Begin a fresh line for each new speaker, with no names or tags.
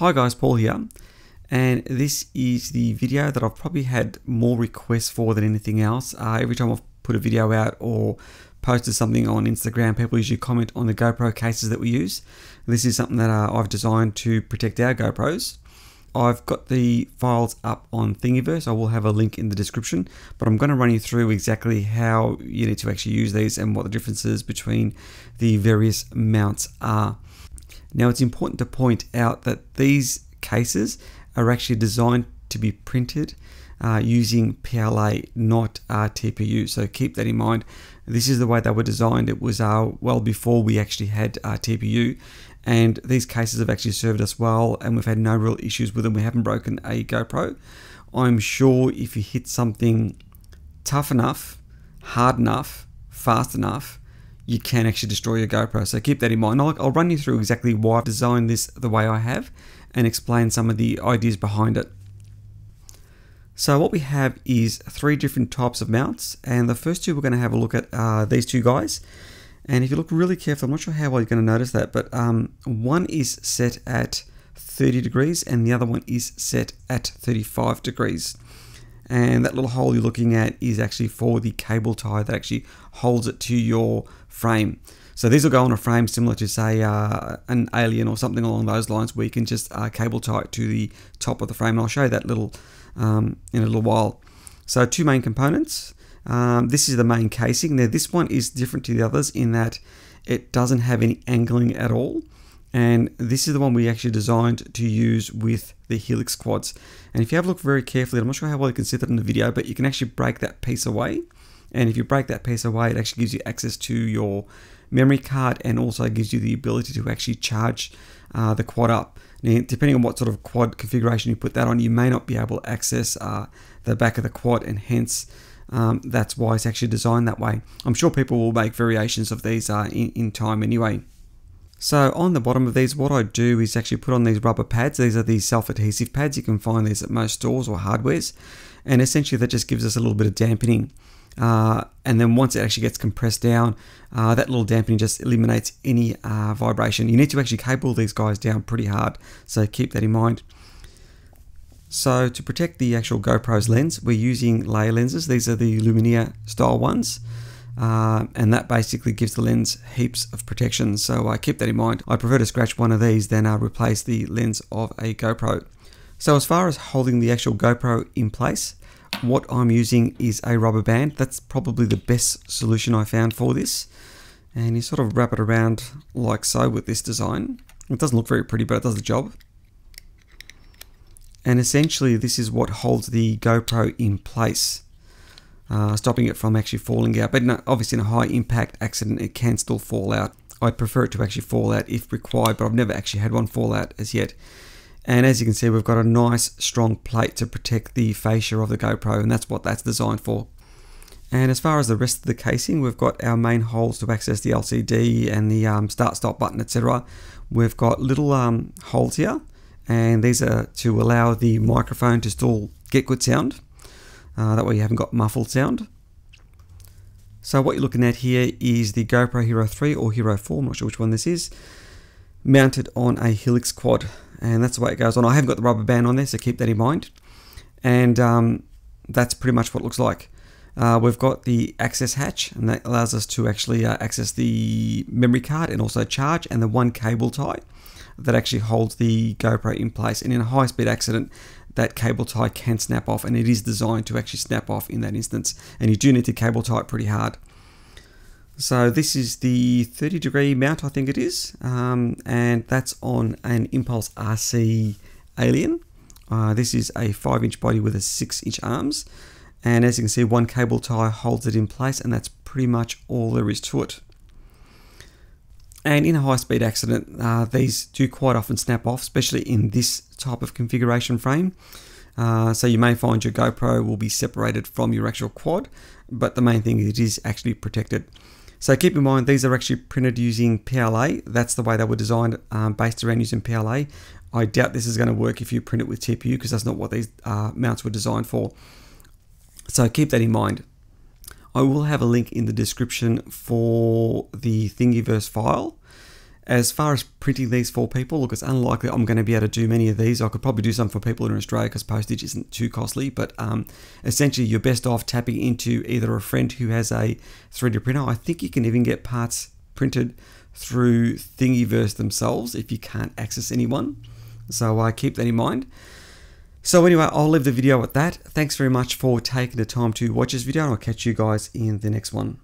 Hi guys, Paul here, and this is the video that I've probably had more requests for than anything else. Uh, every time I've put a video out or posted something on Instagram, people usually comment on the GoPro cases that we use. This is something that uh, I've designed to protect our GoPros. I've got the files up on Thingiverse. I will have a link in the description, but I'm going to run you through exactly how you need to actually use these and what the differences between the various mounts are. Now it's important to point out that these cases are actually designed to be printed uh, using PLA, not uh, TPU. So keep that in mind. This is the way they were designed. It was uh, well before we actually had uh, TPU. And these cases have actually served us well, and we've had no real issues with them. We haven't broken a GoPro. I'm sure if you hit something tough enough, hard enough, fast enough, you can actually destroy your GoPro. So keep that in mind. I'll, I'll run you through exactly why I've designed this the way I have and explain some of the ideas behind it. So what we have is three different types of mounts and the first two we're going to have a look at are these two guys. And if you look really careful, I'm not sure how well you're going to notice that, but um, one is set at 30 degrees and the other one is set at 35 degrees and that little hole you're looking at is actually for the cable tie that actually holds it to your frame. So these will go on a frame similar to say uh, an alien or something along those lines where you can just uh, cable tie it to the top of the frame and I'll show you that little um, in a little while. So two main components. Um, this is the main casing. Now this one is different to the others in that it doesn't have any angling at all and this is the one we actually designed to use with the Helix quads. And if you have a look very carefully, I'm not sure how well you can see that in the video, but you can actually break that piece away. And if you break that piece away, it actually gives you access to your memory card and also gives you the ability to actually charge uh, the quad up. Now, depending on what sort of quad configuration you put that on, you may not be able to access uh, the back of the quad and hence um, that's why it's actually designed that way. I'm sure people will make variations of these uh, in, in time anyway. So on the bottom of these, what I do is actually put on these rubber pads. These are these self-adhesive pads. You can find these at most stores or hardwares. And essentially that just gives us a little bit of dampening. Uh, and then once it actually gets compressed down, uh, that little dampening just eliminates any uh, vibration. You need to actually cable these guys down pretty hard, so keep that in mind. So to protect the actual GoPro's lens, we're using layer lenses. These are the Lumenier style ones. Uh, and that basically gives the lens heaps of protection. So I uh, keep that in mind. I prefer to scratch one of these than uh, replace the lens of a GoPro. So as far as holding the actual GoPro in place, what I'm using is a rubber band. That's probably the best solution I found for this. And you sort of wrap it around like so with this design. It doesn't look very pretty, but it does the job. And essentially this is what holds the GoPro in place uh, stopping it from actually falling out. But obviously in a high impact accident, it can still fall out. I'd prefer it to actually fall out if required, but I've never actually had one fall out as yet. And as you can see, we've got a nice strong plate to protect the fascia of the GoPro, and that's what that's designed for. And as far as the rest of the casing, we've got our main holes to access the LCD and the um, start-stop button, etc. We've got little um, holes here, and these are to allow the microphone to still get good sound. Uh, that way you haven't got muffled sound. So what you're looking at here is the GoPro Hero 3 or Hero 4, I'm not sure which one this is, mounted on a Helix quad. And that's the way it goes on. I haven't got the rubber band on there, so keep that in mind. And um, that's pretty much what it looks like. Uh, we've got the access hatch, and that allows us to actually uh, access the memory card and also charge, and the one cable tie that actually holds the GoPro in place. And in a high-speed accident, that cable tie can snap off and it is designed to actually snap off in that instance and you do need to cable tie it pretty hard. So this is the 30 degree mount I think it is um, and that's on an Impulse RC Alien. Uh, this is a 5 inch body with a 6 inch arms and as you can see one cable tie holds it in place and that's pretty much all there is to it. And in a high speed accident, uh, these do quite often snap off, especially in this type of configuration frame. Uh, so you may find your GoPro will be separated from your actual quad, but the main thing is it is actually protected. So keep in mind, these are actually printed using PLA. That's the way they were designed, um, based around using PLA. I doubt this is going to work if you print it with TPU because that's not what these uh, mounts were designed for. So keep that in mind. I will have a link in the description for the Thingiverse file As far as printing these for people, look, it's unlikely I'm going to be able to do many of these. I could probably do some for people in Australia because postage isn't too costly, but um, essentially you're best off tapping into either a friend who has a 3D printer. I think you can even get parts printed through Thingiverse themselves if you can't access anyone. So uh, keep that in mind. So anyway, I'll leave the video at that. Thanks very much for taking the time to watch this video and I'll catch you guys in the next one.